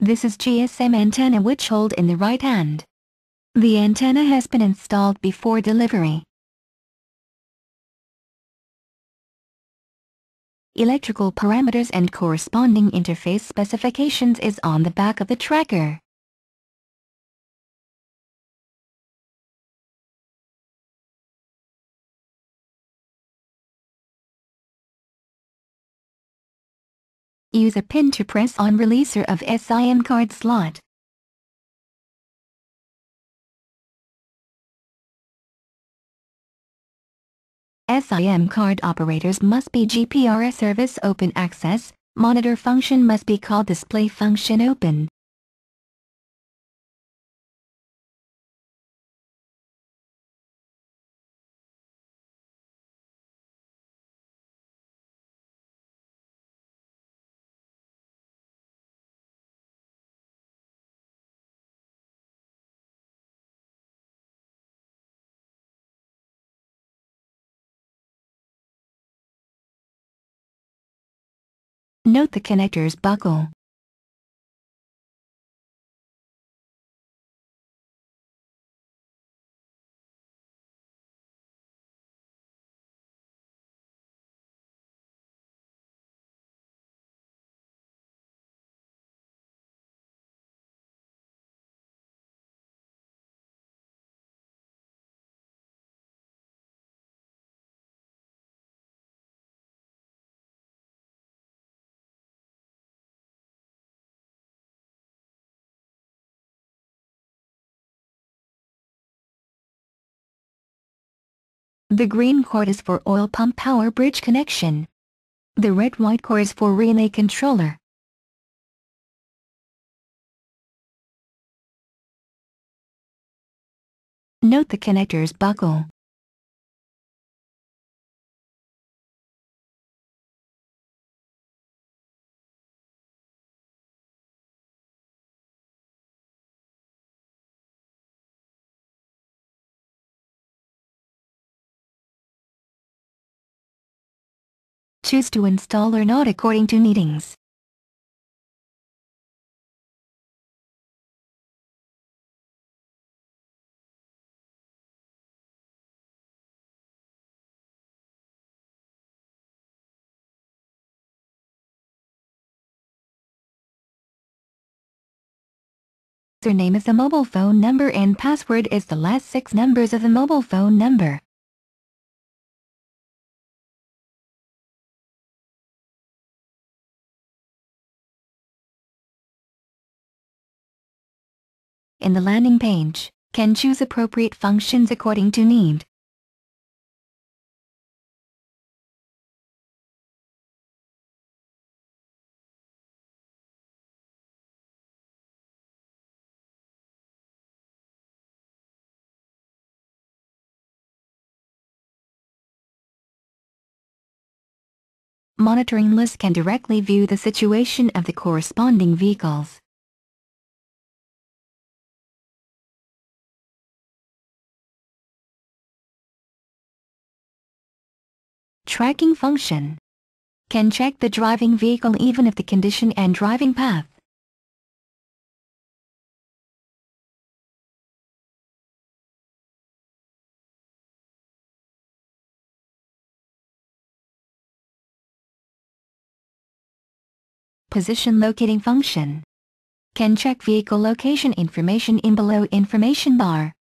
This is GSM antenna which hold in the right hand. The antenna has been installed before delivery. Electrical parameters and corresponding interface specifications is on the back of the tracker. Use a pin to press on releaser of SIM card slot. SIM card operators must be GPRS service open access, monitor function must be called display function open. Note the connectors buckle. The green cord is for oil pump power bridge connection. The red-white cord is for relay controller. Note the connectors buckle. Choose to install or not according to needings. Username is the mobile phone number and password is the last six numbers of the mobile phone number. In the landing page, can choose appropriate functions according to need. Monitoring list can directly view the situation of the corresponding vehicles. Tracking function can check the driving vehicle even if the condition and driving path. Position locating function can check vehicle location information in below information bar.